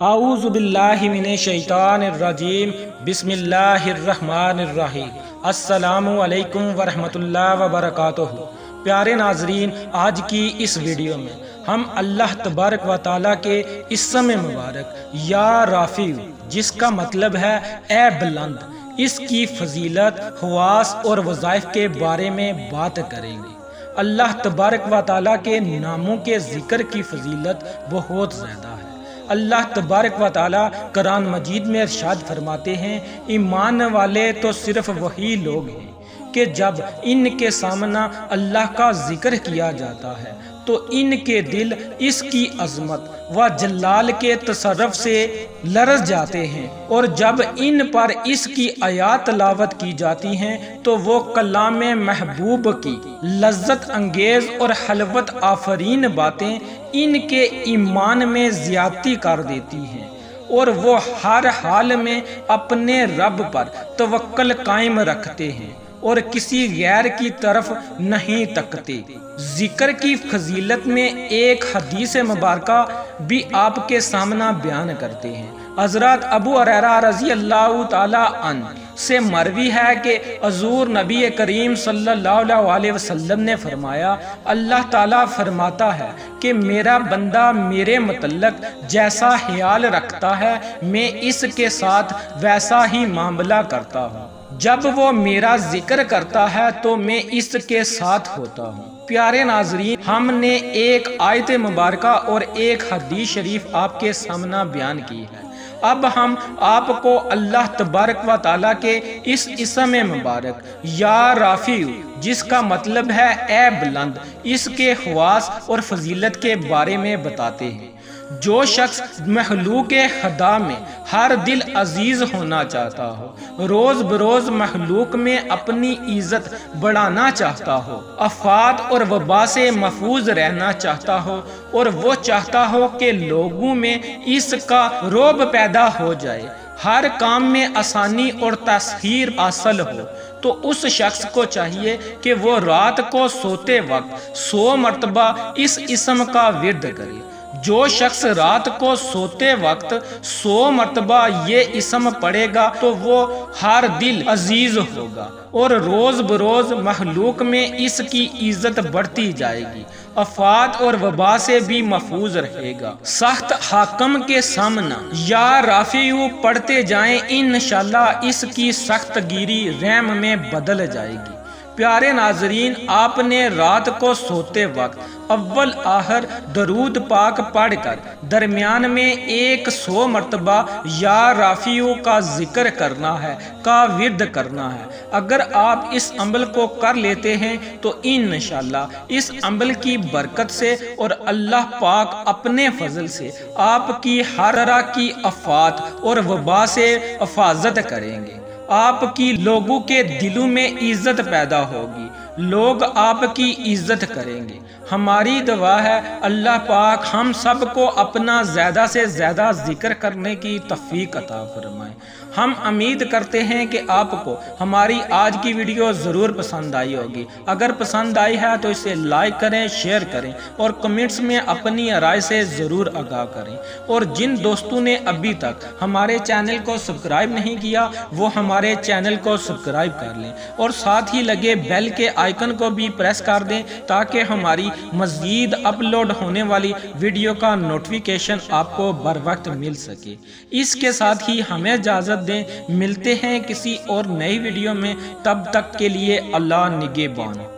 اعوذ باللہ من الشیطان الرجیم، بسم اللہ الرحمن الرحیم۔ السلام علیکم ورحمۃ اللہ وبرکاتہ۔ پیارے ناظرین، آج کی اس ویڈیو میں ہم اللہ تبارک و تعالیٰ کے اسم مبارک، یا رافی جس کا مطلب ہے اے بلند، اس کی فضیلت، خواص اور وظائف کے بارے میں بات کریں گے۔ اللہ تبارک و تعالیٰ کے ناموں کے ذکر کی فضیلت بہت زیادہ اللہ تبارک و تعالیٰ قرآن مجید میں ارشاد فرماتے ہیں، ایمان والے تو صرف وہی لوگ ہیں۔ کہ جب ان کے سامنا اللہ کا ذکر کیا جاتا ہے، تو ان کے دل اس کی عظمت و جلال کے تصرف سے لرز جاتے ہیں۔ اور جب ان پر اس کی آیات تلاوت کی جاتی ہیں، تو وہ کلام محبوب کی لذت انگیز اور حلوت آفرین باتیں ان کے ایمان میں زیادتی کر دیتی ہیں۔ اور وہ ہر حال میں اپنے رب پر توکل قائم رکھتے ہیں۔ اور کسی غیر کی طرف نہیں تکتے ذکر کی فضیلت میں ایک حدیث مبارکہ بھی آپ کے سامنا بیان کرتے ہیں۔ حضرت ابو عریرہ رضی اللہ تعالی عنہ سے مروی ہے کہ حضور نبی کریم صلی اللہ علیہ وسلم نے فرمایا، اللہ تعالیٰ فرماتا ہے کہ میرا بندہ میرے متعلق جیسا خیال رکھتا ہے، میں اس کے ساتھ ویسا ہی معاملہ کرتا ہوں۔ جب وہ میرا ذکر کرتا ہے تو میں اس کے ساتھ ہوتا ہوں۔ پیارے ناظرین، ہم نے ایک آیت مبارکہ اور ایک حدیث شریف آپ کے سامنا بیان کی ہے۔ اب ہم آپ کو اللہ تبارک و تعالیٰ کے اس اسم مبارک یا رافی جس کا مطلب ہے اے بلند، اس کے خواص اور فضیلت کے بارے میں بتاتے ہیں۔ جو شخص محلوق خدا میں ہر دل عزیز ہونا چاہتا ہو، روز بروز محلوق میں اپنی عزت بڑھانا چاہتا ہو، افاد اور وبا سے محفوظ رہنا چاہتا ہو، اور وہ چاہتا ہو کہ لوگوں میں اس کا روب پیدا ہو جائے۔ ہر کام میں آسانی اور تسخیر حاصل ہو، تو اس شخص کو چاہیے کہ وہ رات کو سوتے وقت سو مرتبہ اس اسم کا ورد کرے۔ جو شخص رات کو سوتے وقت سو مرتبہ یہ اسم پڑے گا تو وہ ہر دل عزیز ہوگا اور روز بروز محلوق میں اس کی عزت بڑھتی جائے گی۔ افات اور وبا سے بھی محفوظ رہے گا۔ سخت حاکم کے سامنا۔ یا رافیو پڑھتے جائیں، انشاءاللہ اس کی سخت گیری رحم میں بدل جائے گی۔ پیارے ناظرین، آپ نے رات کو سوتے وقت اول آہر درود پاک پڑھ کر، درمیان میں ایک سو مرتبہ یا رافیو کا ذکر کرنا ہے، کا ورد کرنا ہے۔ اگر آپ اس عمل کو کر لیتے ہیں تو انشاءاللہ اس عمل کی برکت سے اور اللہ پاک اپنے فضل سے آپ کی ہر طرح کی افات اور وبا سے حفاظت کریں گے۔ آپ کی لوگوں کے دلوں میں عزت پیدا ہوگی۔ لوگ آپ کی عزت کریں گے۔ ہماری دعا ہے، اللہ پاک ہم سب کو اپنا زیادہ سے زیادہ ذکر کرنے کی تفیق عطا فرمائے۔ ہم امید کرتے ہیں کہ آپ کو ہماری آج کی ویڈیو ضرور پسند آئی ہوگی۔ اگر پسند آئی ہے تو اسے لائک کریں، شیئر کریں اور کمنٹس میں اپنی رائے سے ضرور آگاہ کریں۔ اور جن دوستوں نے ابھی تک ہمارے چینل کو سبسکرائب نہیں کیا، وہ ہمارے چینل کو سبسکرائب کر لیں اور ساتھ ہی لگے بیل کے آئیکن کو بھی پریس کر دیں تاکہ ہماری مزید اپلوڈ ہونے والی ویڈیو کا نوٹفیکیشن آپ کو بر وقت مل سکے۔ اس کے ساتھ ہی ہمیں اجازت دیں، ملتے ہیں کسی اور نئی ویڈیو میں۔ تب تک کے لیے اللہ نگے بان